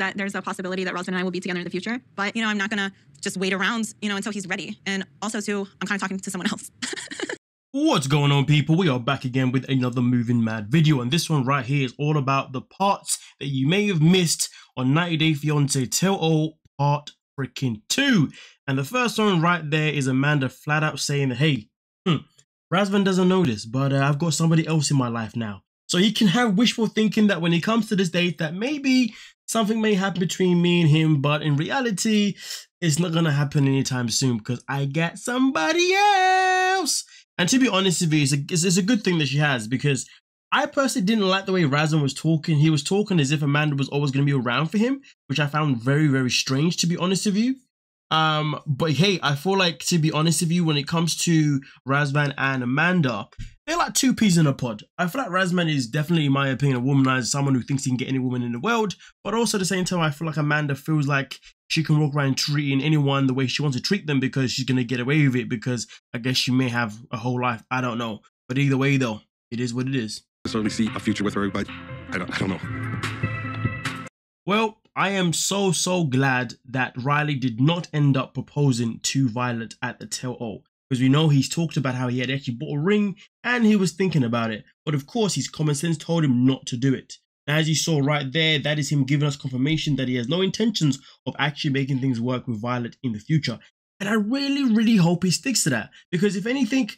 that there's a possibility that Razvan and I will be together in the future. But, you know, I'm not going to just wait around, you know, until he's ready. And also, too, I'm kind of talking to someone else. What's going on people? We are back again with another Moving Mad video and this one right here is all about the parts that you may have missed on 90 Day Fiancé Tell All Part freaking 2. And the first one right there is Amanda flat out saying, hey, hmm, Razvan doesn't know this, but uh, I've got somebody else in my life now. So he can have wishful thinking that when he comes to this date that maybe something may happen between me and him, but in reality, it's not gonna happen anytime soon because I got somebody else. And to be honest with you, it's a, it's, it's a good thing that she has because I personally didn't like the way Razvan was talking. He was talking as if Amanda was always going to be around for him, which I found very, very strange, to be honest with you. Um, but hey, I feel like to be honest with you, when it comes to Razvan and Amanda, they're like two peas in a pod. I feel like Razvan is definitely, in my opinion, a womanizer, someone who thinks he can get any woman in the world. But also at the same time, I feel like Amanda feels like she can walk around treating anyone the way she wants to treat them because she's gonna get away with it because I guess she may have a whole life. I don't know. But either way though, it is what it is. I certainly see a future with her, but I don't, I don't know. Well, I am so, so glad that Riley did not end up proposing to Violet at the tell-all. Because we know he's talked about how he had actually bought a ring and he was thinking about it. But of course, his common sense told him not to do it. And As you saw right there, that is him giving us confirmation that he has no intentions of actually making things work with Violet in the future. And I really, really hope he sticks to that. Because if anything,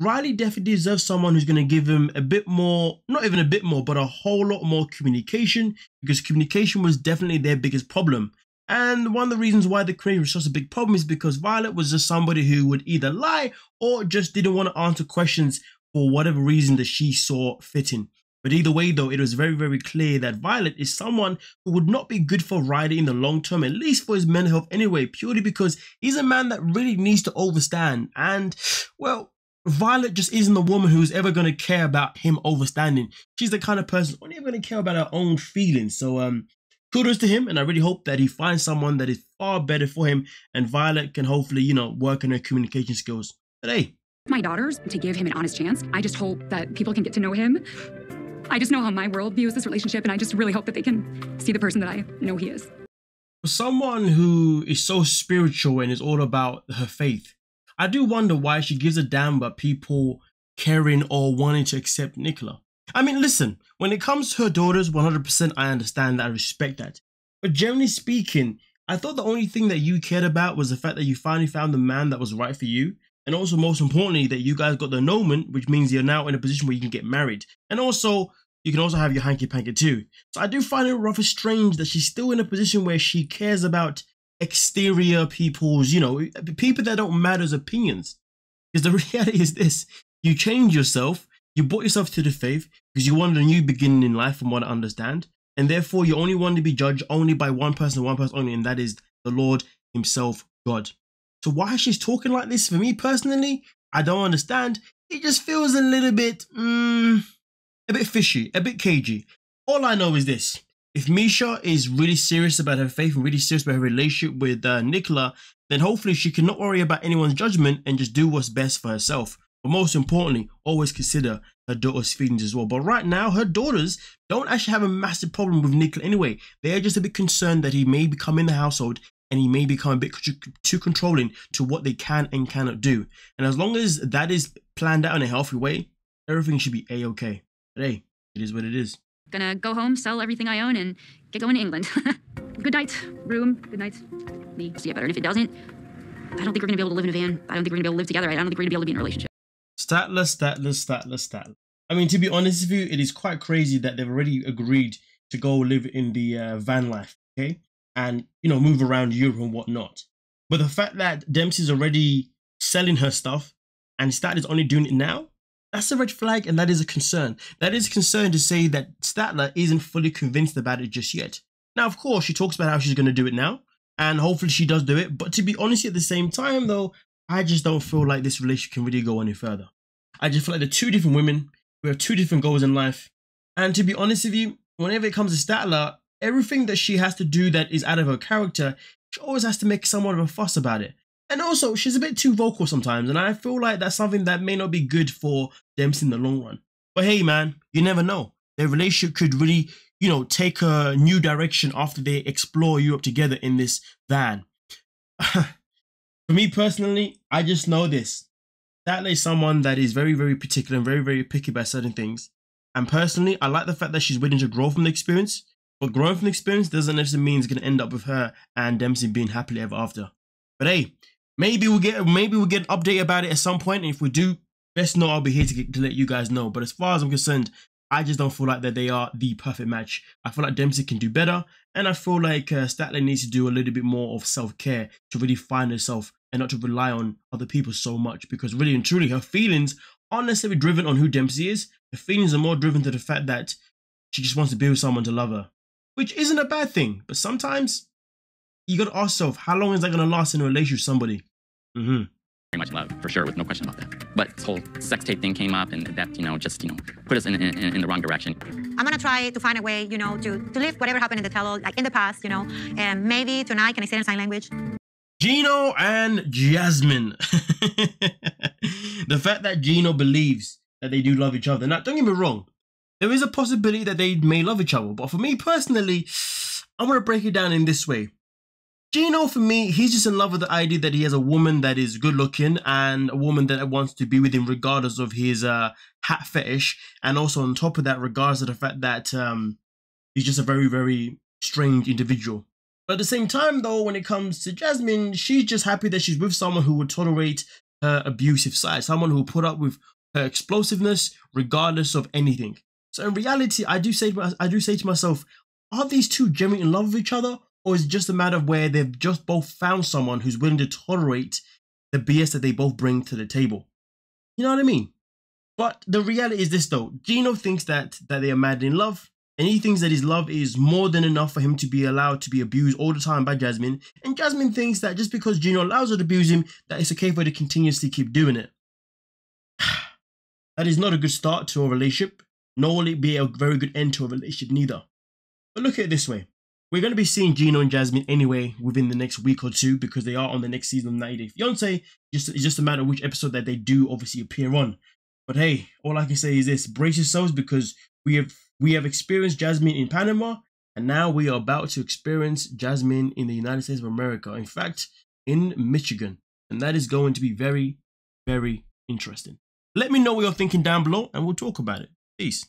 Riley definitely deserves someone who's going to give him a bit more, not even a bit more, but a whole lot more communication. Because communication was definitely their biggest problem. And one of the reasons why the creative was such a big problem is because Violet was just somebody who would either lie or just didn't want to answer questions for whatever reason that she saw fitting. But either way, though, it was very, very clear that Violet is someone who would not be good for Riley in the long term, at least for his mental health anyway, purely because he's a man that really needs to overstand. And, well, Violet just isn't the woman who's ever going to care about him overstanding. She's the kind of person who's only ever going to care about her own feelings. So, um, kudos to him, and I really hope that he finds someone that is far better for him, and Violet can hopefully, you know, work on her communication skills. But hey, my daughters to give him an honest chance. I just hope that people can get to know him. I just know how my world views this relationship, and I just really hope that they can see the person that I know he is. For someone who is so spiritual and is all about her faith, I do wonder why she gives a damn about people caring or wanting to accept Nicola. I mean, listen, when it comes to her daughters, 100% I understand that, I respect that. But generally speaking, I thought the only thing that you cared about was the fact that you finally found the man that was right for you. And also, most importantly, that you guys got the annulment, which means you're now in a position where you can get married. And also, you can also have your hanky panky too. So I do find it rather strange that she's still in a position where she cares about exterior people's, you know, people that don't matter's opinions. Because the reality is this you change yourself, you brought yourself to the faith because you wanted a new beginning in life, from what I understand. And therefore, you only want to be judged only by one person, one person only, and that is the Lord Himself, God. So, why she's talking like this, for me personally, I don't understand. It just feels a little bit, mm, a bit fishy, a bit cagey. All I know is this if Meisha is really serious about her faith and really serious about her relationship with uh, Nicola, then hopefully she can not worry about anyone's judgment and just do what's best for herself. But most importantly, always consider her daughter's feelings as well. But right now, her daughters don't actually have a massive problem with Nicola anyway. They are just a bit concerned that he may become in the household and he may become a bit too controlling to what they can and cannot do. And as long as that is planned out in a healthy way, everything should be a-okay. But hey, it is what it is. Gonna go home, sell everything I own, and get going to England. good night, room. Good night, me. See you better. And if it doesn't, I don't think we're gonna be able to live in a van. I don't think we're gonna be able to live together. I don't think we're gonna be able to be in a relationship. Statler, Statler, Statler, Statler. I mean, to be honest with you, it is quite crazy that they've already agreed to go live in the uh, van life, okay? And, you know, move around Europe and whatnot. But the fact that Dempsey's already selling her stuff and Statler's only doing it now, that's a red flag and that is a concern. That is a concern to say that Statler isn't fully convinced about it just yet. Now, of course, she talks about how she's going to do it now, and hopefully she does do it. But to be honest, at the same time, though, I just don't feel like this relationship can really go any further. I just feel like they're two different women. We have two different goals in life. And to be honest with you, whenever it comes to Statler, everything that she has to do that is out of her character, she always has to make somewhat of a fuss about it. And also, she's a bit too vocal sometimes, and I feel like that's something that may not be good for Dempsey in the long run. But hey, man, you never know. Their relationship could really you know, take a new direction after they explore Europe together in this van. For me personally, I just know this. That is someone that is very, very particular and very, very picky about certain things. And personally, I like the fact that she's willing to grow from the experience. But growing from the experience doesn't necessarily mean it's going to end up with her and Dempsey being happily ever after. But hey, maybe we'll get maybe we'll get an update about it at some point. And if we do, best know I'll be here to, get, to let you guys know. But as far as I'm concerned, I just don't feel like that they are the perfect match. I feel like Dempsey can do better, and I feel like uh, Statler needs to do a little bit more of self care to really find herself and not to rely on other people so much. Because really and truly, her feelings aren't necessarily driven on who Dempsey is. Her feelings are more driven to the fact that she just wants to be with someone to love her, which isn't a bad thing. But sometimes you got to ask yourself, how long is that going to last in a relationship with somebody? Mm-hmm very much love for sure, with no question about that. But this whole sex tape thing came up, and that you know just you know put us in, in, in the wrong direction. I'm gonna try to find a way, you know, to to live whatever happened in the tell, like in the past, you know, and maybe tonight can I say in sign language? Gino and Jasmine. the fact that Gino believes that they do love each other. Now, don't get me wrong. There is a possibility that they may love each other, but for me personally, I'm gonna break it down in this way. Gino, for me, he's just in love with the idea that he has a woman that is good looking and a woman that wants to be with him regardless of his uh, hat fetish. And also, on top of that, regardless of the fact that um, he's just a very, very strange individual. But at the same time, though, when it comes to Jasmine, she's just happy that she's with someone who would tolerate her abusive side, someone who will put up with her explosiveness regardless of anything. So in reality, I do say to, I do say to myself, are these two genuinely in love with each other, or is it just a matter of where they've just both found someone who's willing to tolerate the BS that they both bring to the table? You know what I mean? But the reality is this though, Gino thinks that that they are madly in love, and he thinks that his love is more than enough for him to be allowed to be abused all the time by Jasmine. And Jasmine thinks that just because Gino allows her to abuse him, that it's okay for her to continuously keep doing it. that is not a good start to a relationship, nor will it be a very good end to a relationship neither. But look at it this way. We're going to be seeing Gino and Jasmine anyway within the next week or two because they are on the next season of 90 Day Fiance. Just, it's just a matter of which episode that they do obviously appear on. But hey, all I can say is this: brace yourselves because we have we have experienced Jasmine in Panama, and now we are about to experience Jasmine in the United States of America. In fact, in Michigan, and that is going to be very, very interesting. Let me know what you're thinking down below, and we'll talk about it. Peace.